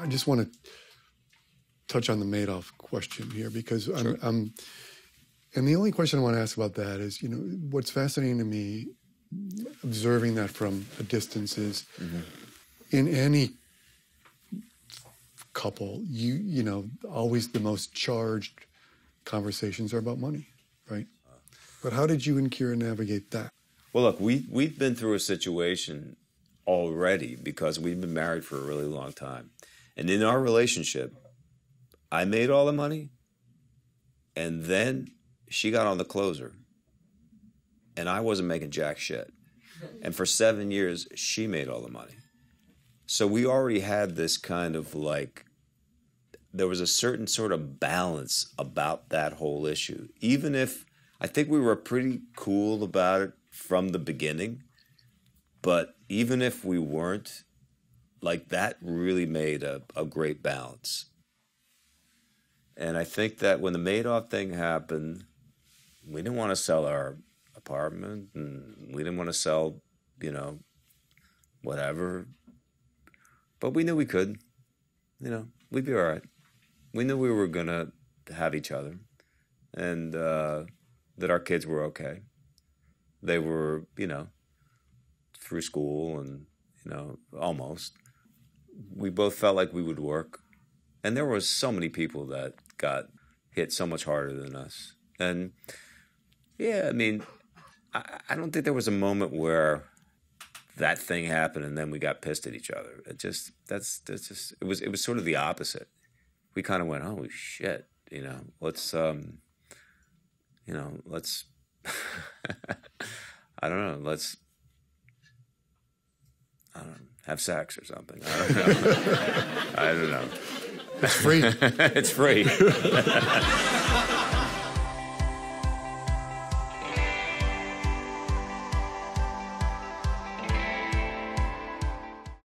I just want to touch on the Madoff question here because sure. I'm, I'm, and the only question I want to ask about that is, you know, what's fascinating to me, observing that from a distance, is mm-hmm. in any couple, you you know, always the most charged conversations are about money, right? But how did you and Kyra navigate that? Well, look, we we've been through a situation already because we've been married for a really long time. And in our relationship, I made all the money, and then she got on the closer, and I wasn't making jack shit. And for seven years, she made all the money. So we already had this kind of like, there was a certain sort of balance about that whole issue. Even if I think we were pretty cool about it from the beginning, but even if we weren't, like that really made a, a great balance. And I think that when the Madoff thing happened, we didn't want to sell our apartment and we didn't want to sell, you know, whatever. But we knew we could. You know, we'd be all right. We knew we were going to have each other and uh, that our kids were okay. They were, you know, through school and, you know, almost. We both felt like we would work. And there was so many people that got hit so much harder than us. And yeah, I mean, I, I don't think there was a moment where that thing happened and then we got pissed at each other. It just that's that's just it was it was sort of the opposite. We kind of went, "Oh shit, you know, let's um, you know, let's I don't know, let's I don't know, have sex or something. I don't know. I don't know. It's free. it's free.